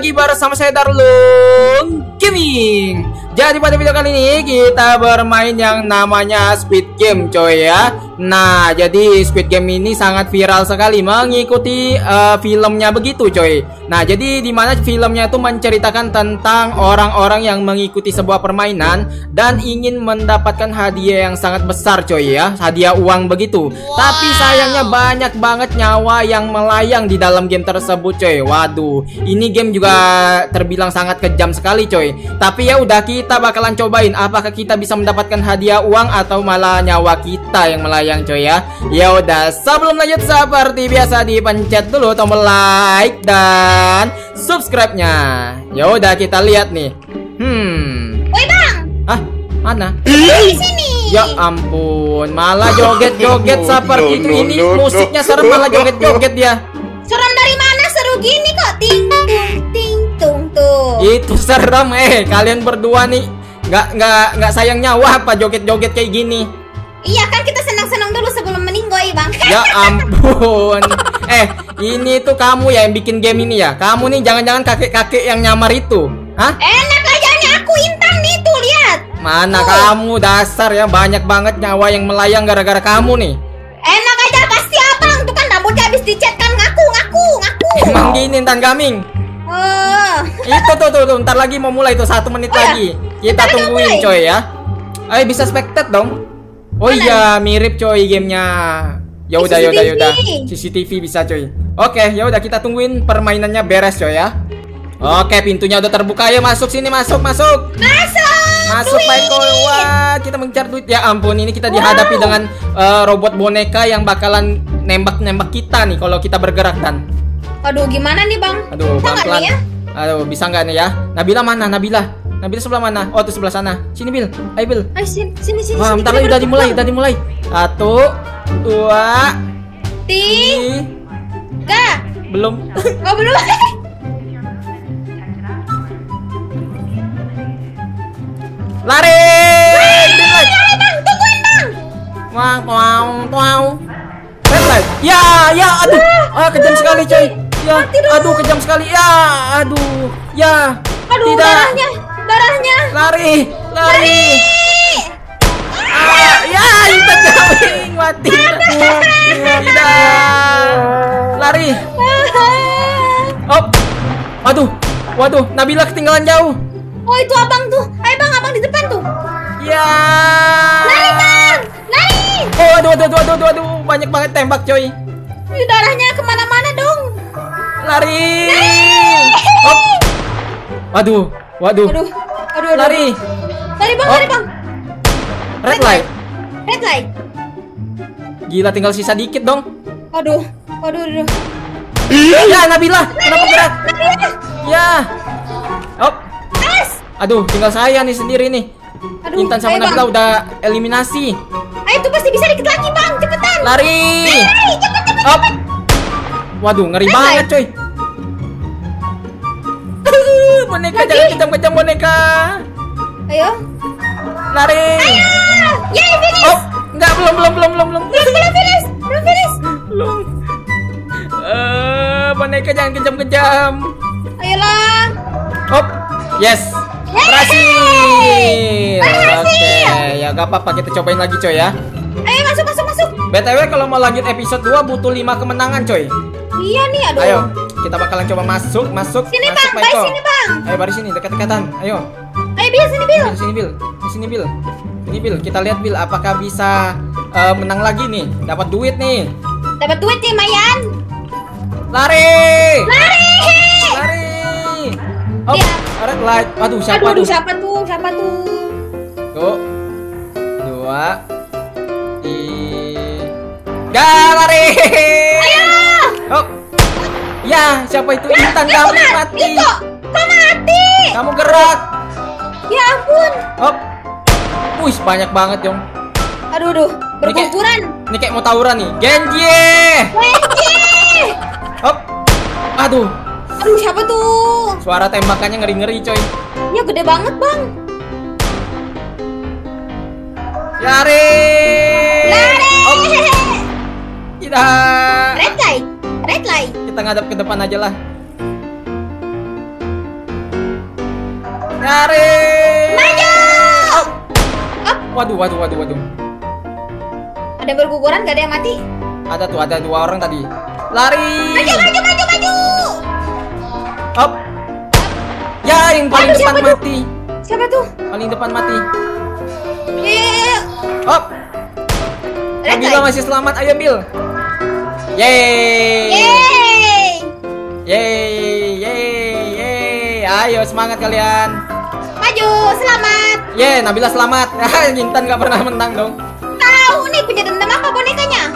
lagi bersama saya Darlung Gaming. Jadi pada video kali ini kita bermain yang namanya Speed Game coy ya. Nah, jadi Speed Game ini sangat viral sekali mengikuti uh, filmnya begitu coy. Nah, jadi di mana filmnya itu menceritakan tentang orang-orang yang mengikuti sebuah permainan dan ingin mendapatkan hadiah yang sangat besar coy ya, hadiah uang begitu. Tapi sayangnya banyak banget nyawa yang melayang di dalam game tersebut coy. Waduh, ini game juga terbilang sangat kejam sekali coy. Tapi ya udah kita bakalan cobain apakah kita bisa mendapatkan hadiah uang atau malah nyawa kita yang melayang coy ya. Ya udah, sebelum lanjut seperti biasa dipencet dulu tombol like dan subscribe-nya. Ya udah kita lihat nih. Hmm. Woi bang, Ah, mana? di sini. Ya ampun, malah joget-joget seperti itu. Ini musiknya serem malah joget-joget dia. Serem dari mana seru gini kok? Ting tung ting tung tuh. Itu serem eh. Kalian berdua nih nggak nggak nggak sayang nyawa apa joget-joget kayak gini? Iya kan bang. Ya ampun. Eh, ini tuh kamu ya yang bikin game ini ya. Kamu nih jangan-jangan kakek-kakek yang nyamar itu. Hah? Enak aja nih aku Intan nih tuh lihat. Mana Tuh. kamu dasar ya banyak banget nyawa yang melayang gara-gara kamu nih. Enak aja pasti abang tuh kan rambutnya habis dicat kan ngaku ngaku ngaku. Emang gini Tan Gaming. Oh, Itu tuh tuh, tuh ntar lagi mau mulai tuh satu menit Oh ya? lagi. Kita lagi mau tungguin coy ya. Ayo bisa spectate dong. Oh Mana? iya mirip coy gamenya. Ya udah ya udah ya udah. CCTV. Bisa coy. Oke ya udah kita tungguin permainannya beres coy ya. Oke pintunya udah terbuka ya masuk sini masuk masuk. masuk. Masuk. Michael Wah kita mengejar duit ya ampun ini kita dihadapi Wow. dengan eh, robot boneka yang bakalan nembak-nembak kita nih kalau kita bergerak dan Aduh gimana nih bang? Aduh, pelan-pelan. nih ya? Aduh, bisa nggak nih ya? Nabila mana? Nabila. Nabila sebelah mana? Oh, tuh sebelah sana. Sini, Bil. Ayo, Bil. Ayo sini sini sini. Wah, bentar lagi udah dimulai, udah dimulai. Satu, dua, Tiga. Belum. Oh belum. Lari! Bil, tungguin bang. Wah, wow. Red light. Ya, ya, aduh. Ah, kejam sekali, coy. Ya, aduh, kejam sekali. Ya, aduh. Ya. Aduh Tidak. darahnya, darahnya. Lari, lari. Ah, ya, itu kambing mati. Tidak. Lari. Hop. Waduh. Waduh, Nabila ketinggalan jauh. Oh itu abang tuh. Ayo bang, abang di depan tuh. Ya. Lari bang, lari. Oh, aduh, aduh, aduh, aduh, aduh, banyak banget tembak, coy. Ini darahnya ke mana-mana dong. Lari. Hop. Waduh, waduh. Aduh, aduh, aduh. Lari. Lari bang, Oh. lari bang. Red light. Red light. Gila, tinggal sisa dikit dong. Aduh, aduh, aduh. Ya, Nabila, kenapa gerak? Ya. Hop. As. Aduh, tinggal saya nih sendiri nih. Aduh, Intan sama ayo, Nabila Bang. udah eliminasi. Ayo tuh pasti bisa dikit lagi bang, cepetan. Lari. Lari, cepet, cepet. Hop. Waduh, ngeri Red banget, light. coy. Boneka Lagi. jangan kejam-kejam boneka. Ayo. Lari. Ah, Yeay, finish. Hop. Enggak, belum, belum, belum, belum, belum. Belum, belum finish. Belum finish. Belum. Eh, boneka jangan kejam-kejam. Ayolah. Hop. Yes. Berhasil. Oke, ya gak apa-apa kita cobain lagi coy ya. Ayo masuk, masuk, masuk. BTW kalau mau lanjut episode 2 butuh 5 kemenangan coy. Iya nih, aduh. Ayo, kita bakalan coba masuk, masuk, Sini masuk bang, Michael. sini bang. Ayo baris sini dekat-dekatan. Ayo. Ayo Bil, sini Bil. Sini Bil. Sini Bil. Ini Bil, kita lihat Bil apakah bisa eh, menang lagi nih, dapat duit nih. Dapat duit nih, Mayan. Lari! Lari. Lari! Oh, Iya. red light. Waduh, siapa aduh, tuh? siapa tuh? Siapa tuh? Tuh. Dua. Tiga. Lari! Ya, siapa itu? Intan Ya, kamu kok mati. Kok, kok mati? Kamu gerak. Ya ampun. Hop. Wih, banyak banget, Yong. Aduh, aduh. Berguguran. Ini kayak mau tawuran nih. Genji! Wenji. Hop. Aduh, Aduh, siapa tuh? suara tembakannya ngeri-ngeri, coy. Ya gede banget, Bang. Lari! Lari. Hop. Tidak. Red light. Red light. Kita ngadap ke depan aja lah. Lari. Maju! Up. Waduh, waduh, waduh, waduh. Ada berguguran gak ada yang mati? Ada tuh, ada dua orang tadi. Lari. Maju, maju, maju, maju! Up. Ya, yang paling Aduh, depan siapa tuh? mati. Siapa tuh? Paling depan mati. Yuk, Up. Red Nabila masih selamat. Ayo, Bil. Yeay. Yeay! Yeay, yeay, yeay. Ayo semangat kalian. Maju, selamat. Yeay, Nabila selamat. Intan nggak pernah menang dong. Tahu nih punya dendam apa bonekanya?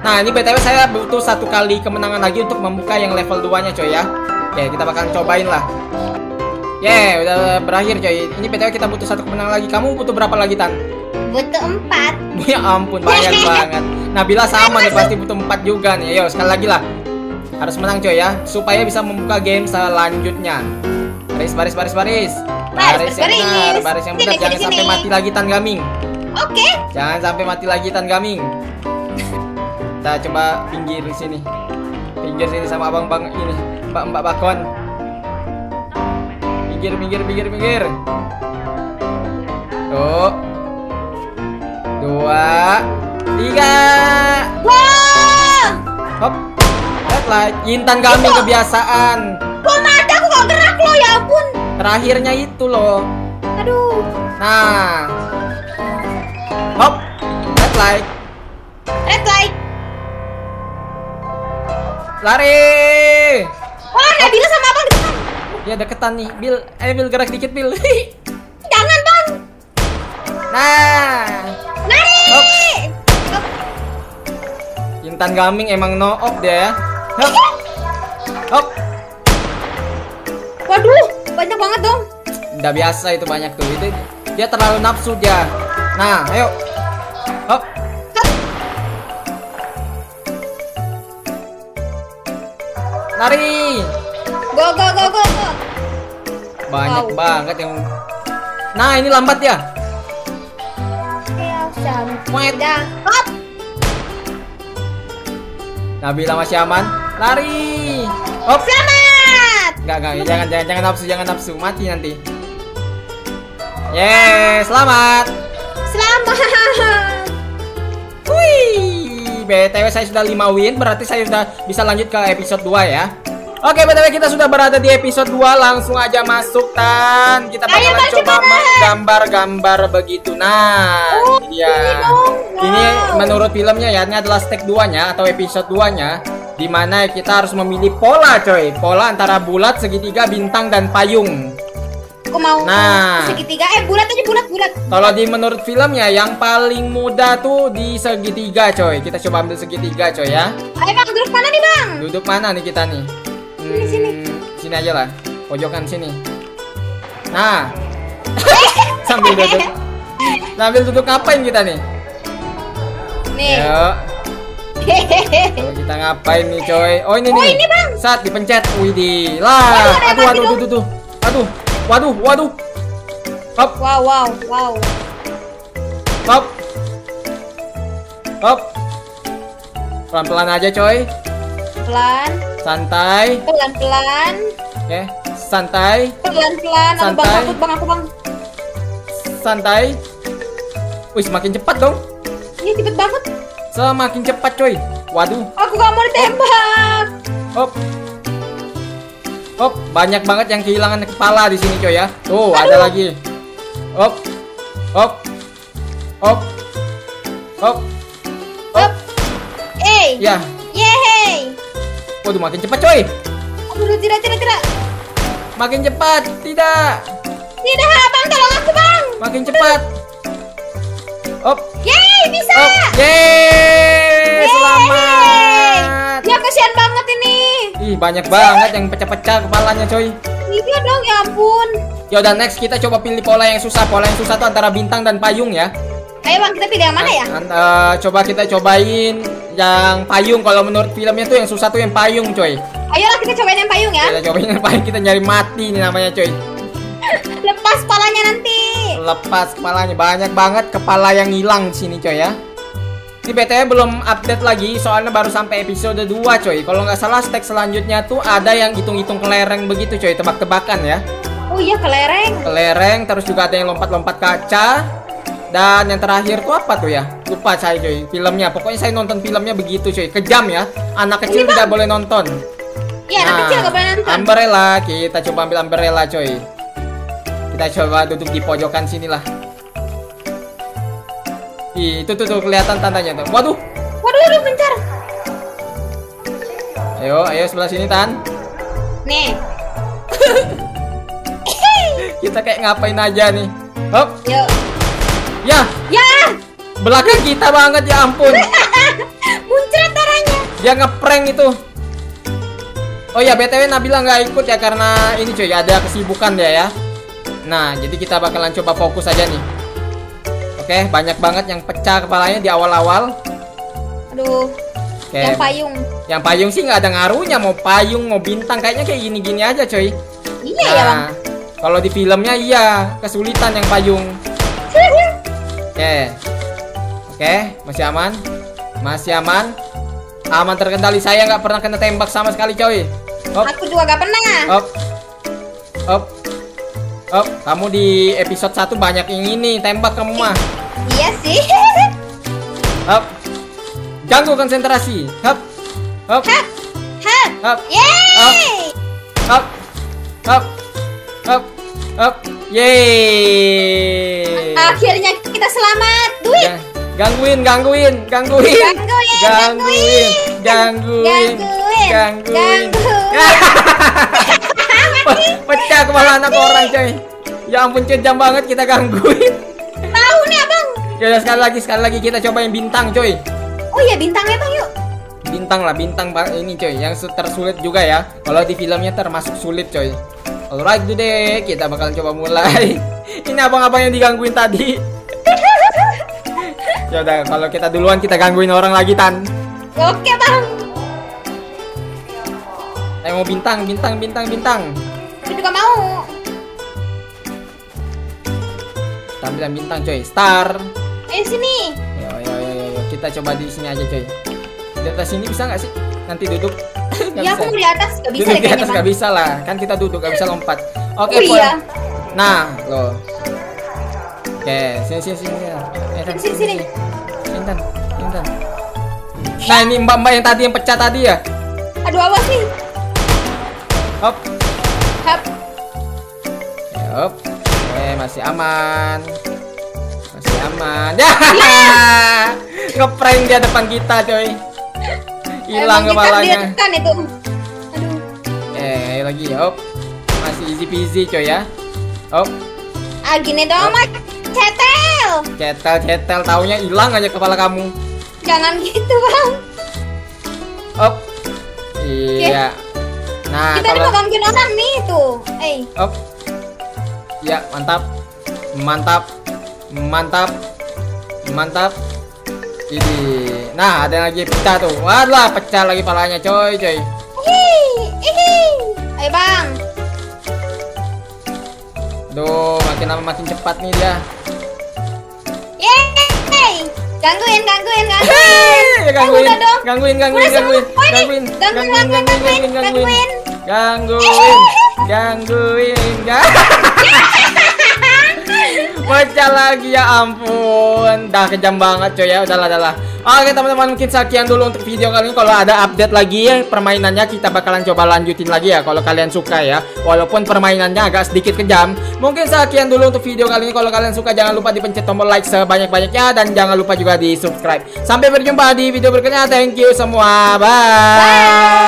Nah, ini BTW saya butuh satu kali kemenangan lagi untuk membuka yang level 2-nya, coy ya. Oke, kita bakal cobain lah. Yeay, udah berakhir, coy. Ini BTW kita butuh satu kemenangan lagi. Kamu butuh berapa lagi, Tan? Butuh empat. Ya ampun, banyak banget. Nabila sama nih, pasti butuh 4 juga nih. Ayo, sekali lagi lah. Harus menang, coy ya, supaya bisa membuka game selanjutnya. Baris, baris, baris, baris. Baris, yang baris. benar, baris yang benar. Jangan sampai mati lagi Tan Gaming. Oke. Jangan sampai mati lagi Tan Gaming. Kita coba pinggir di sini. Pinggir sini sama abang-bang ini, Mbak-mbak bakon. Pinggir, pinggir, pinggir, pinggir. Tuh. Dua, tiga. Wah! Hop. Red light. Intan Gaming kebiasaan. Gua mati aku gak gerak loh ya ampun. Terakhirnya itu loh. Aduh. Nah. Hop. Red light. Red light. Lari. Wah, Nabila sama abang depan. Ya deketan nih, Bill. Ayo Bill gerak dikit Bill. Jangan bang. nah, Lari. Hop. Intan Gaming emang no op dia ya. Hop. Hop. Waduh, banyak banget dong. Udah biasa itu banyak tuh. Itu dia terlalu nafsu dia. Nah, ayo. Hop. Lari. Go go go go go. Banyak Wow. banget yang Nah, ini lambat ya. Wait. Udah. Hop. Nabila masih aman. Lari. Hop. Selamat. Enggak, enggak, jangan jangan jangan nafsu, jangan nafsu, mati nanti. Yeay, selamat. Selamat. Wih, BTW saya sudah 5 win, berarti saya sudah bisa lanjut ke episode 2 ya. Oke, BTW kita sudah berada di episode 2, langsung aja masuk Tan. Kita Ayo, bakalan Tan, coba cepetan. menggambar-gambar begitu. Nah, Oh, ini dia. ini dong. Ini Wow. menurut filmnya ya, ini adalah step 2-nya atau episode 2-nya di mana kita harus memilih pola, coy. Pola antara bulat, segitiga, bintang dan payung. Aku mau Nah. segitiga. Eh, bulat aja bulat bulat. Kalau di menurut filmnya yang paling mudah tuh di segitiga, coy. Kita coba ambil segitiga, coy ya. Ayo bang, duduk mana nih bang? Duduk mana nih kita nih? Sini, sini. Sini aja lah. Pojokan sini. Nah. Sambil duduk. Sambil duduk ngapain kita nih? Nih. Yuk. Coba kita ngapain nih, coy? Oh, ini Oh, nih. ini, Bang. Saat dipencet. Widih. Lah. Aduh, aduh, aduh, aduh. Aduh. Waduh, waduh. Hop, Wow wow wow. hop. Hop. Pelan-pelan aja, coy. Pelan, Santai. pelan pelan, Oke. Santai. pelan pelan. Aku bang Santai. takut bang aku bang. Santai. Wih, semakin cepat dong. Ini cepet banget. Semakin cepat, coy. Waduh. Aku gak mau ditembak. Hop. Hop, banyak banget yang kehilangan kepala di sini, coy ya. Tuh, ada lagi. Hop. Hop. Hop. Hop. Hop. Eh. Ya. Waduh, makin cepat, coy. Aduh, tidak tidak tidak. Makin cepat. Tidak. Tidak, bang tolong aku bang. Makin cepat. Hop. Yeay, bisa. Hop. Yeay! Selamat. Ya kasihan banget ini. Ih, banyak banget yang pecah-pecah kepalanya, coy. Iya dong, ya ampun. Ya udah next kita coba pilih pola yang susah. Pola yang susah tuh antara bintang dan payung ya. Ayo bang, kita pilih yang mana ya? An- eh, coba kita cobain yang payung. Kalau menurut filmnya tuh yang susah tuh yang payung, coy. Ayolah kita cobain yang payung ya. Kita cobain yang payung kita nyari mati nih namanya, coy. Lepas palanya nanti. Lepas kepalanya banyak banget kepala yang hilang di sini, coy ya. Ini BTW belum update lagi soalnya baru sampai episode 2 coy. Kalau nggak salah stack selanjutnya tuh ada yang hitung-hitung kelereng begitu coy, tebak-tebakan ya. Oh iya kelereng. kelereng terus juga ada yang lompat-lompat kaca dan yang terakhir tuh apa tuh ya? Lupa saya cuy. Filmnya. Pokoknya saya nonton filmnya begitu cuy. Kejam ya. Anak kecil tidak boleh nonton. Iya anak kecil gak boleh nonton. umbrella. Kita coba ambil umbrella coy kita coba duduk di pojokan sini lah. Ih, itu tuh, tuh kelihatan tandanya tuh. Waduh. Waduh waduh bentar. ayo ayo sebelah sini tan. Nih. kita kayak ngapain aja nih? Hop. Yuk. Ya Ya. belakang kita banget ya ampun Muncrat darahnya. dia ngeprank itu oh ya btw Nabila nggak ikut ya karena ini cuy ada kesibukan dia ya nah jadi kita bakalan coba fokus aja nih oke banyak banget yang pecah kepalanya di awal-awal Aduh. oke Yang payung. yang payung sih nggak ada ngaruhnya mau payung mau bintang kayaknya kayak gini-gini aja cuy Iya ya bang. nah kalau di filmnya iya kesulitan yang payung oke masih aman masih aman aman terkendali saya nggak pernah kena tembak sama sekali coy Hop, Aku juga gak pernah. hop, hop, hop. Kamu di episode 1 banyak yang ini tembak kamu mah. Iya sih. Hop. Ganggu konsentrasi. Hop, Hap. Hap. hop, Yeay. hop, hop, hop, hop. Yeay. Akhirnya kita selamat. Duit. Ga- Gangguin, gangguin, gangguin, Gangguin, gangguin, gangguin, Gangguin. gangguin. Gangguin. Pe- Pecah kepala anak orang, coy. Ya ampun, kejam banget kita gangguin. Tahu nih abang. Ya udah, sekali lagi, sekali lagi kita cobain bintang, coy. Oh iya bintangnya bang yuk. Bintang lah, bintang bang ini, coy. Yang su- tersulit juga ya. Kalau di filmnya termasuk sulit, coy. Alright, deh, kita bakal coba mulai. Ini abang-abang yang digangguin tadi. Ya udah, kalau kita duluan kita gangguin orang lagi, Tan. Oke bang. Saya mau bintang, bintang, bintang, bintang. Aku juga mau. Yang bintang, coy. Star. Ayo sini. Yo, yo, yo, yo. Kita coba di sini aja, coy. Di atas sini bisa nggak sih? Nanti duduk. Nggak Iya aku mau di atas gak bisa duduk di atas nggak bisa lah. Kan kita duduk nggak bisa lompat. Oke, Oh, Pon. iya. Nah, lo. Oke, sini sini sini. Eh, Sini, sini. Sini, Tan. Sini, Tan. Nah, ini mbak-mbak yang tadi yang pecah tadi ya. Aduh awas nih. Hop. Hap. Yup. Oke, masih aman. Masih aman. Ya. Ngeprank dia depan kita, coy. Hilang kepalanya. kan itu. Aduh. Eh, ayo lagi. Hop. Masih easy peasy, coy ya. Hop. Ah gini dong mak. Cetel. Cetel, cetel. Taunya hilang aja kepala kamu. Jangan gitu bang. Hop. Iya. Nah, Kita kalau gangguin orang nih tuh. Eh. Hop. Ya, mantap. Mantap. Mantap. Mantap. Ini. Nah, ada lagi pecah tuh. Walah, pecah lagi palanya, coy, coy. Ayo bang. Duh, makin lama makin cepat nih dia. Yeay. Gangguin, gangguin, gangguin. Ya, gangguin, Eh, udah dong. gangguin, gangguin, Udah sembuh. gangguin, Oh, ini. gangguin, Gangguin, gangguin, gangguin, gangguin, gangguin, gangguin, Pecah lagi ya ampun. Dah kejam banget coy ya. Udahlah udahlah. Oke teman-teman mungkin sekian dulu untuk video kali ini. Kalau ada update lagi ya permainannya Kita bakalan coba lanjutin lagi ya Kalau kalian suka ya. Walaupun permainannya agak sedikit kejam. Mungkin sekian dulu untuk video kali ini. Kalau kalian suka jangan lupa dipencet tombol like sebanyak-banyaknya. Dan jangan lupa juga di subscribe Sampai berjumpa di video berikutnya. Thank you semua. Bye.